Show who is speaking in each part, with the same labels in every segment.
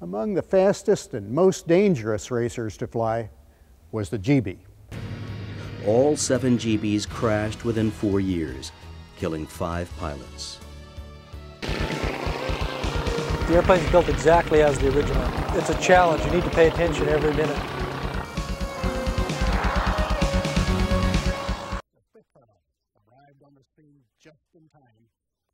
Speaker 1: Among the fastest and most dangerous racers to fly was the Gee Bee.
Speaker 2: All seven Gee Bees crashed within four years, killing five pilots.
Speaker 3: The airplane's built exactly as the original. It's a challenge. You need to pay attention every minute.
Speaker 1: The fifth tunnel arrived on the scene just in time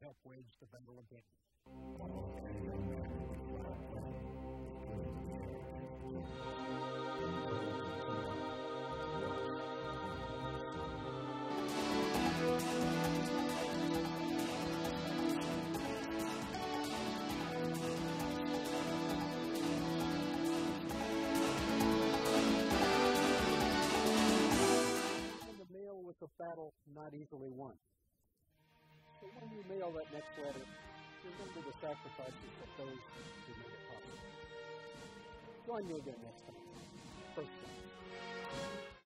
Speaker 1: to help wage the Battle of battle not easily won. So when you mail that next letter, remember the sacrifices of those who made it possible. Join me again next time. First time.